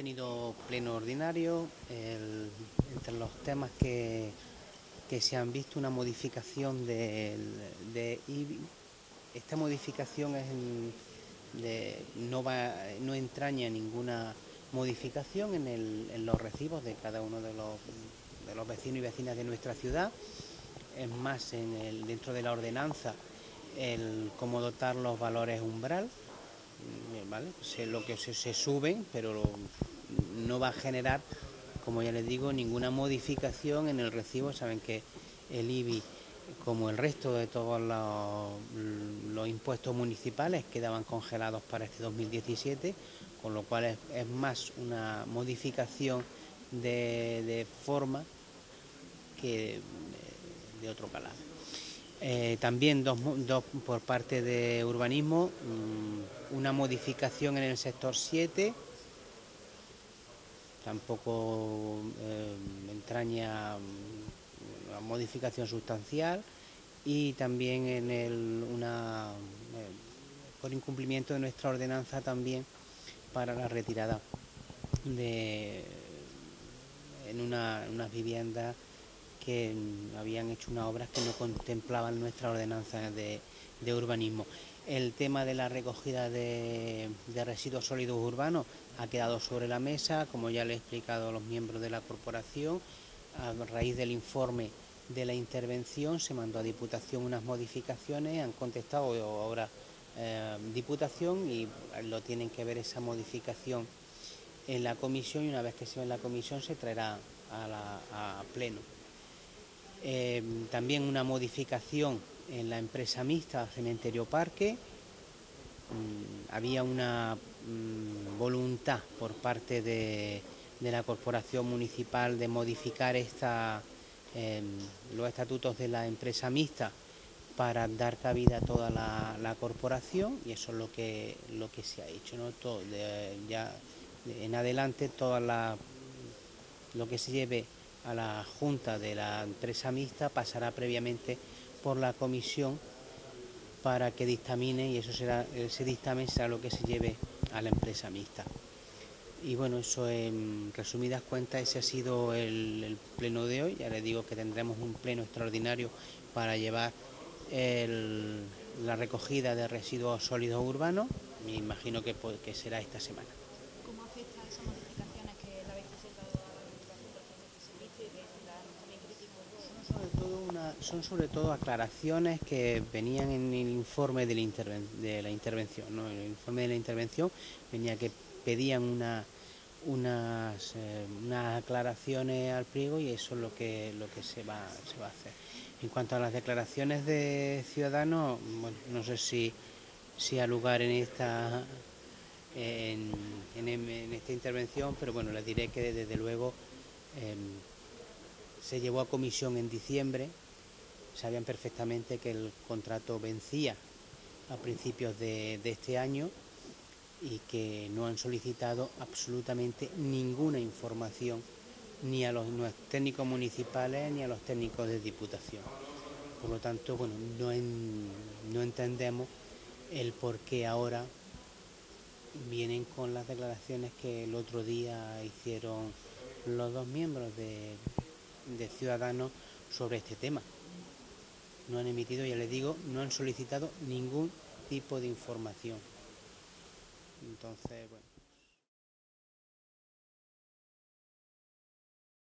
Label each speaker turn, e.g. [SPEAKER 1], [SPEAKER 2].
[SPEAKER 1] tenido pleno ordinario. entre los temas que, que, se han visto, una modificación de, de. Esta modificación es no, va, no entraña ninguna modificación en, los recibos de cada uno de los, de los, vecinos y vecinas de nuestra ciudad. Es más, en el, dentro de la ordenanza, el cómo dotar los valores umbral lo que se, suben, pero no va a generar, como ya les digo, ninguna modificación en el recibo. Saben que el IBI, como el resto de todos los, impuestos municipales, quedaban congelados para este 2017, con lo cual es, más una modificación de, forma que de otro calado. Eh, también dos, por parte de urbanismo, mm, una modificación en el sector 7, tampoco eh, entraña mm, una modificación sustancial. Y también en el, una, eh, por incumplimiento de nuestra ordenanza también para la retirada de en una, unas viviendas que habían hecho unas obras que no contemplaban nuestra ordenanza de, urbanismo. El tema de la recogida de, residuos sólidos urbanos ha quedado sobre la mesa, como ya le he explicado a los miembros de la corporación, a raíz del informe de la intervención se mandó a Diputación unas modificaciones, han contestado ahora eh, Diputación y lo tienen que ver esa modificación en la comisión y una vez que se ve en la comisión se traerá a pleno. Eh, también una modificación en la empresa mixta Cementerio Parque. Mm, había una mm, voluntad por parte de, la Corporación Municipal de modificar esta, em, los estatutos de la empresa mixta para dar cabida a toda la, corporación y eso es lo que, lo que se ha hecho. ¿no? Todo, ya en adelante toda la, lo que se lleve a la Junta de la empresa mixta pasará previamente por la comisión para que dictamine y eso será, ese dictamen será lo que se lleve a la empresa mixta. Y bueno, eso en resumidas cuentas, ese ha sido el, pleno de hoy. Ya les digo que tendremos un pleno extraordinario para llevar la recogida de residuos sólidos urbanos. Me imagino que, que será esta semana. Son sobre todo aclaraciones que venían en el informe de la, intervención. En el informe de la intervención venía que pedían una, unas, eh, unas aclaraciones al pliego y eso es lo que, lo que se, va, se va a hacer. En cuanto a las declaraciones de ciudadanos, bueno, no sé si, si ha lugar en esta, en, esta intervención, pero bueno, les diré que desde luego em, se llevó a comisión en diciembre sabían perfectamente que el contrato vencía a principios de, este año y que no han solicitado absolutamente ninguna información ni a los técnicos municipales ni a los técnicos de diputación. Por lo tanto, bueno, no, no entendemos el por qué ahora vienen con las declaraciones que el otro día hicieron los dos miembros de Ciudadanos sobre este tema no han emitido, ya les digo, no han solicitado ningún tipo de información. Entonces, bueno.